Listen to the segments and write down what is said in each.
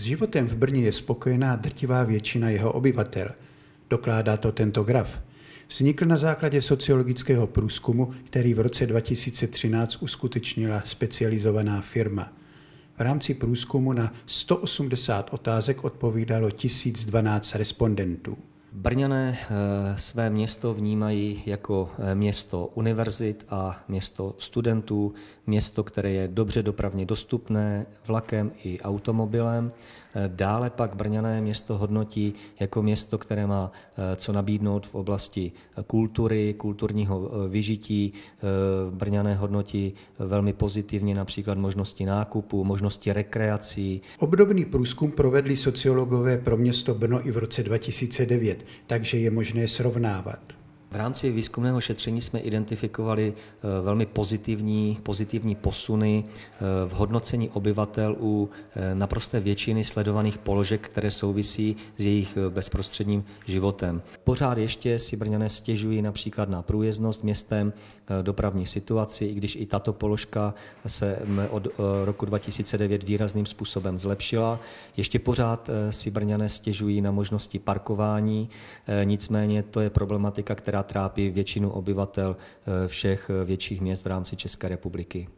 S životem v Brně je spokojená drtivá většina jeho obyvatel. Dokládá to tento graf. Vznikl na základě sociologického průzkumu, který v roce 2013 uskutečnila specializovaná firma. V rámci průzkumu na 180 otázek odpovídalo 1012 respondentů. Brňané eh, své město vnímají jako eh, město univerzit a město studentů, město, které je dobře dopravně dostupné vlakem i automobilem. Eh, dále pak Brňané město hodnotí jako město, které má co nabídnout v oblasti kultury, kulturního vyžití. Brňané hodnotí velmi pozitivně například možnosti nákupu, možnosti rekreací. Obdobný průzkum provedli sociologové pro město Brno i v roce 2009 takže je možné srovnávat. V rámci výzkumného šetření jsme identifikovali eh, velmi pozitivní, pozitivní posuny eh, v hodnocení obyvatel u eh, naprosté většiny sledovaných položek, které souvisí s jejich bezprostředním životem. Pořád ještě si Brňané stěžují například na průjezdnost městem, dopravní situaci, i když i tato položka se od roku 2009 výrazným způsobem zlepšila. Ještě pořád si Brňané stěžují na možnosti parkování, nicméně to je problematika, která která trápí většinu obyvatel eh, všech eh, větších měst v rámci České republiky.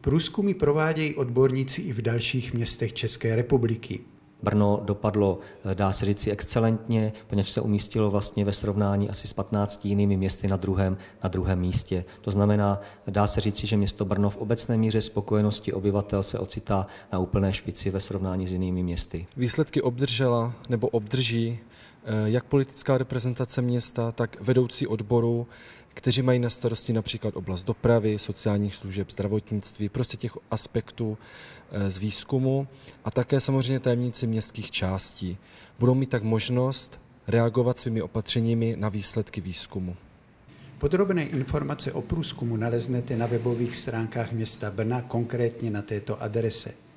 Průzkumy provádějí odborníci i v dalších městech České republiky. Brno dopadlo, eh, dá se říci, excelentně, poněvadž se umístilo vlastně ve srovnání asi s 15 jinými městy na druhém, na druhém místě. To znamená, dá se říci, že město Brno v obecné míře spokojenosti obyvatel se ocitá na úplné špici ve srovnání s jinými městy. Výsledky obdržela nebo obdrží jak politická reprezentace města, tak vedoucí odboru, kteří mají na starosti například oblast dopravy, sociálních služeb, zdravotnictví, prostě těch aspektů eh, z výzkumu a také samozřejmě tajemníci městských částí. Budou mít tak možnost reagovat svými opatřeními na výsledky výzkumu. Podrobné informace o průzkumu naleznete na webových stránkách města Brna, konkrétně na této adrese